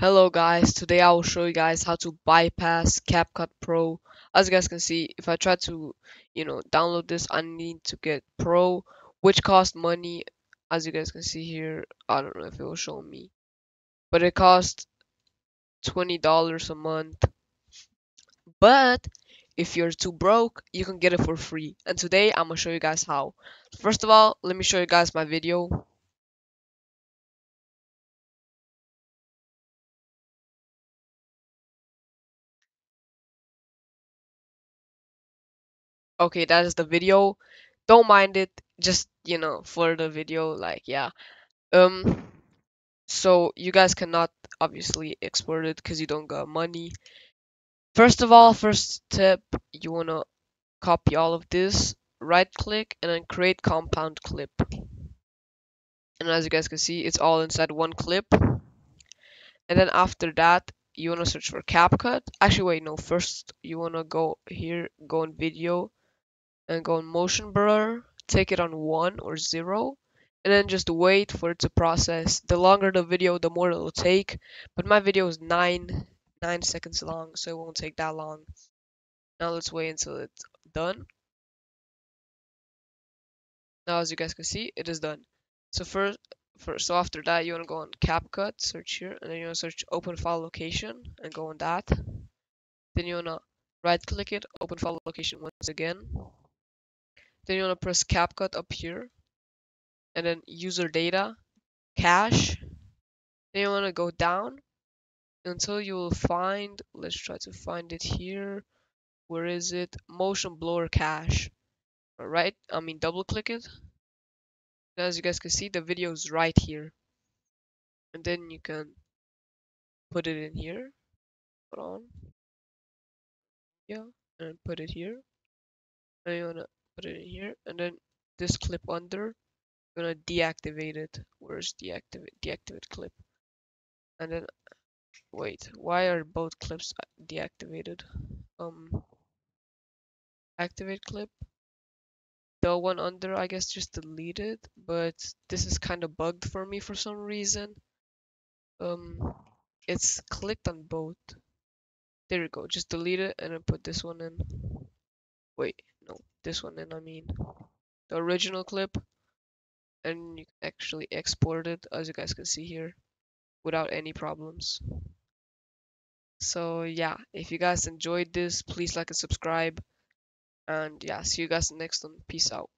Hello guys, today I will show you guys how to bypass CapCut Pro. As you guys can see, if I try to, you know, download this, I need to get Pro, which costs money. As you guys can see here, I don't know if it will show me, but it costs $20 a month. But if you're too broke, you can get it for free. And today I'm gonna show you guys how. First of all, let me show you guys my video. Okay, that is the video. Don't mind it, just you know, for the video, like yeah. Um, so you guys cannot obviously export it because you don't got money. First of all, first tip, you wanna copy all of this, right click, and then create compound clip. And as you guys can see, it's all inside one clip. And then after that, you wanna search for CapCut. Actually, wait, no, first you wanna go here, go in video, and go on motion blur, take it on one or zero, and then just wait for it to process. The longer the video, the more it will take. But my video is nine nine seconds long, so it won't take that long. Now let's wait until it's done. Now as you guys can see, it is done. So first, first so after that, you want to go on CapCut, search here, and then you want to search Open File Location, and go on that. Then you want to right click it, Open File Location once again. Then you want to press CapCut up here, and then User Data, Cache. Then you want to go down until you will find, let's try to find it here. Where is it? Motion Blur Cache. Alright, I mean double click it. as you guys can see, the video is right here. And then you can put it in here. Hold on. Yeah, and put it here. And you wanna put it in here, and then this clip under, you're gonna deactivate it. Where's deactivate deactivate clip? And then wait, why are both clips deactivated? Um activate clip. The one under I guess just deleted, but this is kind of bugged for me for some reason. Um it's clicked on both. There we go. Just delete it and then put this one in. Wait, this one in, I mean. The original clip. And you can actually export it, as you guys can see here, without any problems. So yeah, if you guys enjoyed this, please like and subscribe. And yeah, see you guys next one. Peace out.